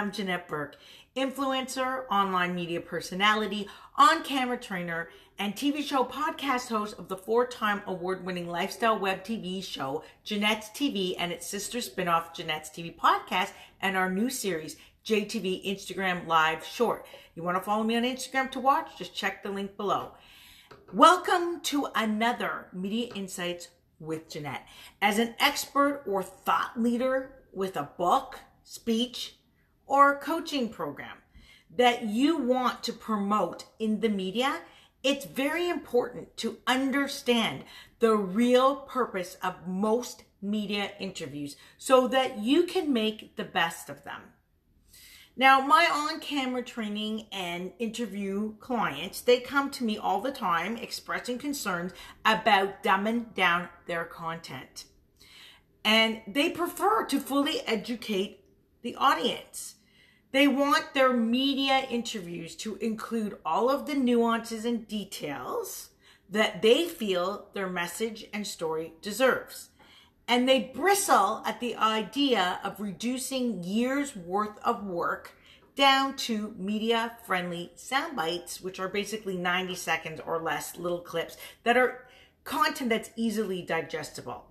I'm Janette Burke, influencer, online media personality, on camera trainer, and TV show podcast host of the four time award winning lifestyle web TV show, Janette's TV, and its sister spin off, Janette's TV podcast, and our new series, JTV Instagram Live Short. You want to follow me on Instagram to watch? Just check the link below. Welcome to another Media Insights with Janette. As an expert or thought leader with a book, speech, or coaching program that you want to promote in the media, it's very important to understand the real purpose of most media interviews so that you can make the best of them. Now, my on-camera training and interview clients, they come to me all the time expressing concerns about dumbing down their content. And they prefer to fully educate the audience. They want their media interviews to include all of the nuances and details that they feel their message and story deserves. And they bristle at the idea of reducing years worth of work down to media friendly sound bites, which are basically 90 seconds or less little clips that are content that's easily digestible.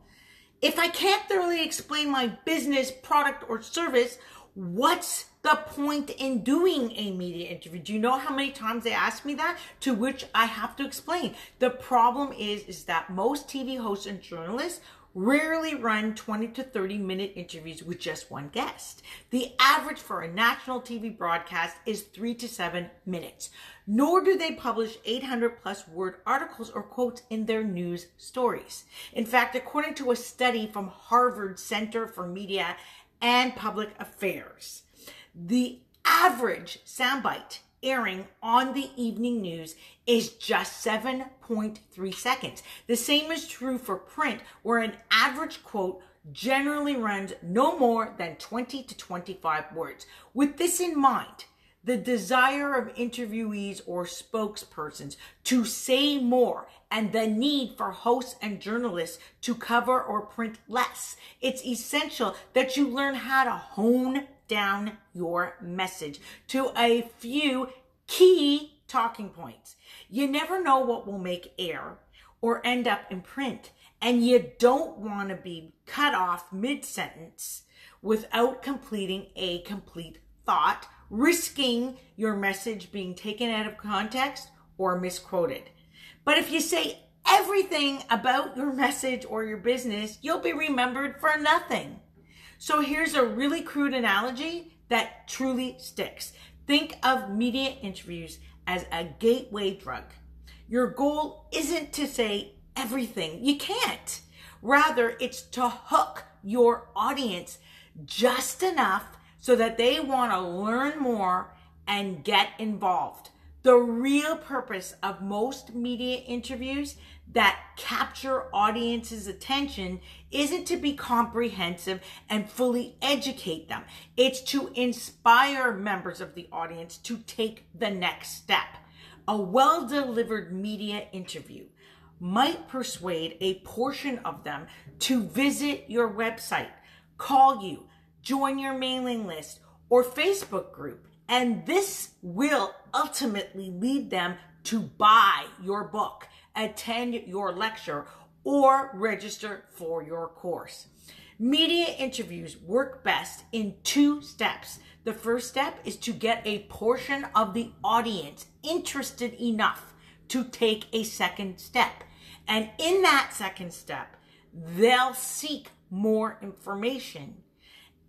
If I can't thoroughly explain my business, product, or service, what's the point in doing a media interview? Do you know how many times they ask me that? To which I have to explain. The problem is, is that most TV hosts and journalists rarely run 20 to 30 minute interviews with just one guest. The average for a national TV broadcast is three to seven minutes, nor do they publish 800 plus word articles or quotes in their news stories. In fact, according to a study from Harvard Center for Media and Public Affairs, the average soundbite airing on the evening news is just 7.3 seconds. The same is true for print, where an average quote generally runs no more than 20 to 25 words. With this in mind, the desire of interviewees or spokespersons to say more and the need for hosts and journalists to cover or print less. It's essential that you learn how to hone down your message to a few key talking points. You never know what will make air or end up in print, and you don't want to be cut off mid sentence without completing a complete thought, risking your message being taken out of context or misquoted. But if you say everything about your message or your business, you'll be remembered for nothing. So here's a really crude analogy that truly sticks. Think of media interviews as a gateway drug. Your goal isn't to say everything. You can't. Rather, it's to hook your audience just enough so that they want to learn more and get involved. The real purpose of most media interviews that capture audience's attention isn't to be comprehensive and fully educate them. It's to inspire members of the audience to take the next step. A well delivered media interview might persuade a portion of them to visit your website, call you, join your mailing list or Facebook group and this will ultimately lead them to buy your book, attend your lecture, or register for your course. Media interviews work best in two steps. The first step is to get a portion of the audience interested enough to take a second step. And in that second step, they'll seek more information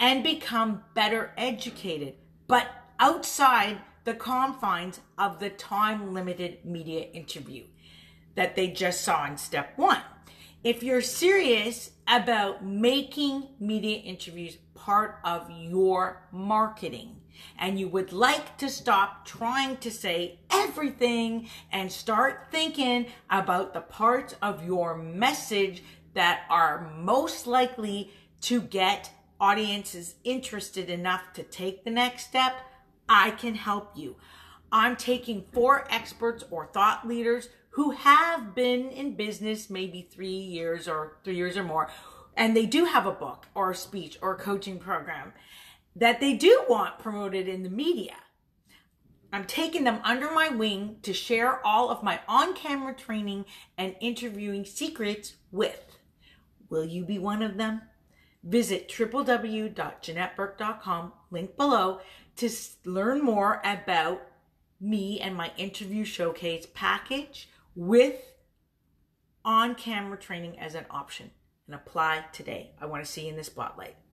and become better educated. But outside the confines of the time limited media interview that they just saw in step one. If you're serious about making media interviews part of your marketing and you would like to stop trying to say everything and start thinking about the parts of your message that are most likely to get audiences interested enough to take the next step, I can help you. I'm taking four experts or thought leaders who have been in business maybe three years or three years or more, and they do have a book or a speech or a coaching program. that they do want promoted in the media. I'm taking them under my wing to share all of my on camera training and interviewing secrets with. Will you be one of them? Visit www.janetteburke.com, link below, to learn more about me and my interview showcase package with on camera training as an option and apply today. I want to see you in the spotlight.